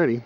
ready.